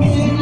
Amen.